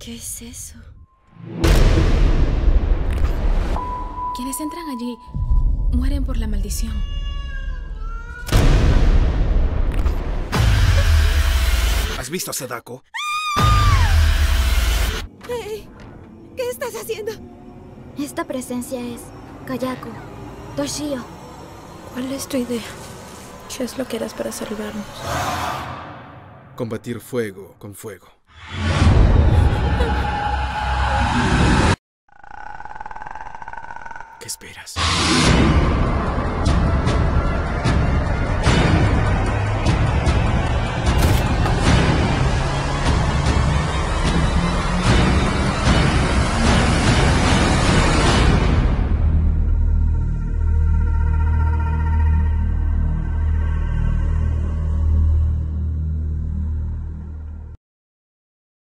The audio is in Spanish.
¿Qué es eso? Quienes entran allí mueren por la maldición. ¿Has visto a Sadako? Hey, ¿Qué estás haciendo? Esta presencia es Kayako, Toshio. ¿Cuál es tu idea? ¿Qué es lo que harás para salvarnos? Combatir fuego con fuego. ¿Qué esperas?